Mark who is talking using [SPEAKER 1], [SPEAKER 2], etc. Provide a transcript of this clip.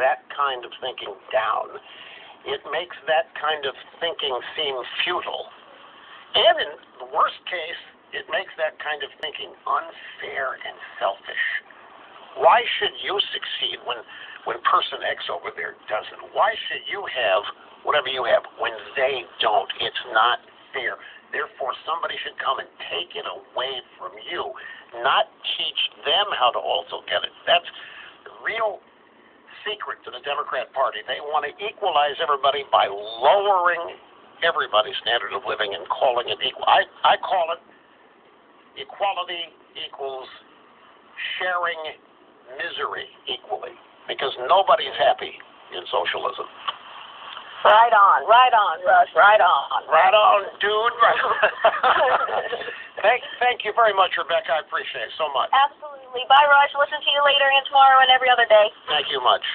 [SPEAKER 1] that kind of thinking down. It makes that kind of thinking seem futile. And in the worst case, it makes that kind of thinking unfair and selfish. Why should you succeed when, when person X over there doesn't? Why should you have whatever you have when they don't? It's not fair. Therefore, somebody should come and take it away from you, not teach them how to also get it. That's to the Democrat Party. They want to equalize everybody by lowering everybody's standard of living and calling it equal. I, I call it equality equals sharing misery equally because nobody's happy in socialism.
[SPEAKER 2] Right on, right on, Rush, right on.
[SPEAKER 1] Right on, dude. Right on. thank, thank you very much, Rebecca. I appreciate it so much.
[SPEAKER 2] Absolutely. Bye, Rush. Listen to you later and tomorrow and every other day.
[SPEAKER 1] Thank you much.